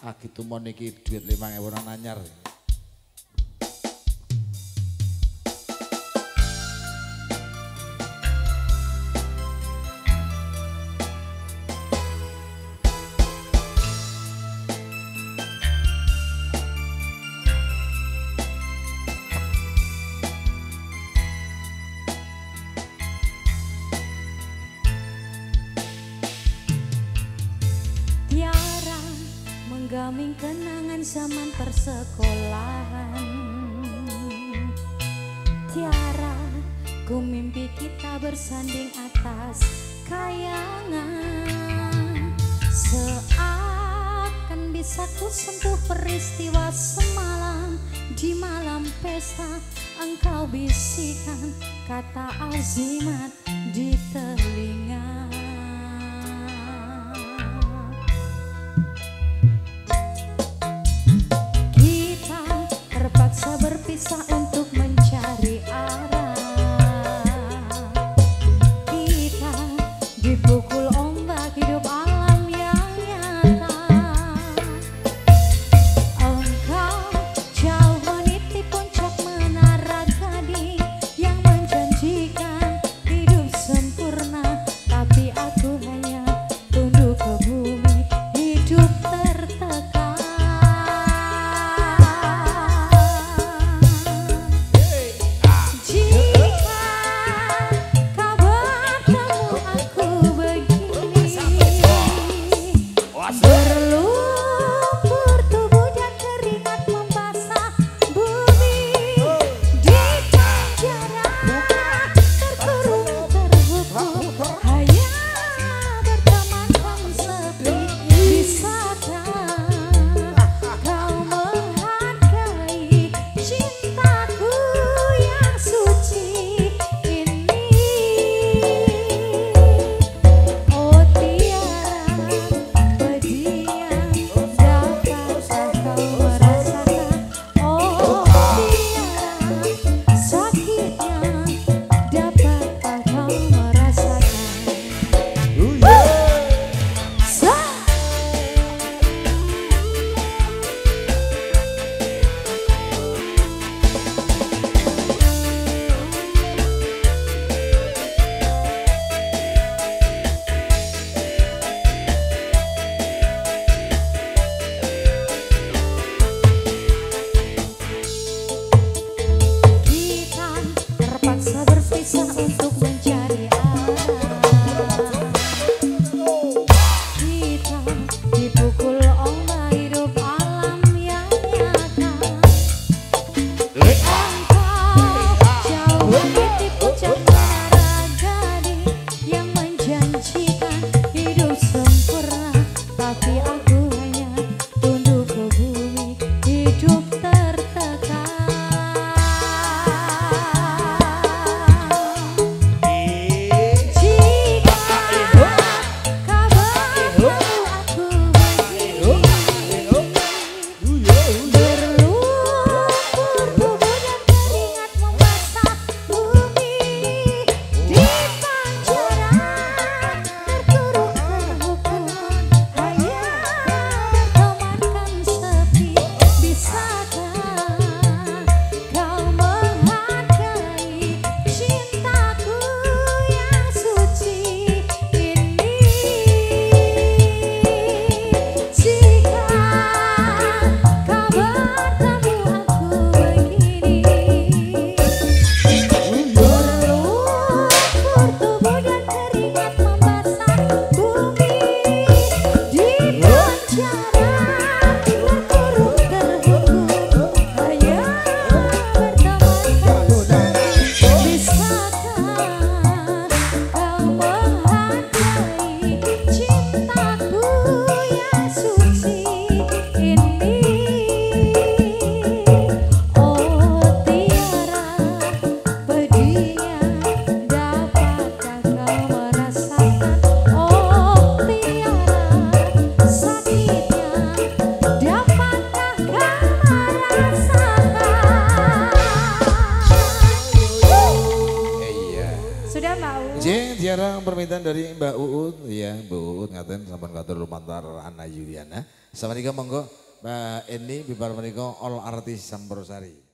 Ah gitu mon iki dhuwit 5000 anyar. menggaming kenangan zaman persekolahan. Tiara, ku mimpi kita bersanding atas kayangan. Seakan bisa ku sentuh peristiwa semalam. Di malam pesta engkau bisikan kata azimat di telinga. Pamitan dari Mbak Uut, ya Mbak Uut ngaten sampun katur lumantar Ana Yuliana. Sama monggo Mbak Eni bibar menika all artis Sampurosari.